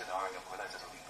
这个二月回来这头领土吗？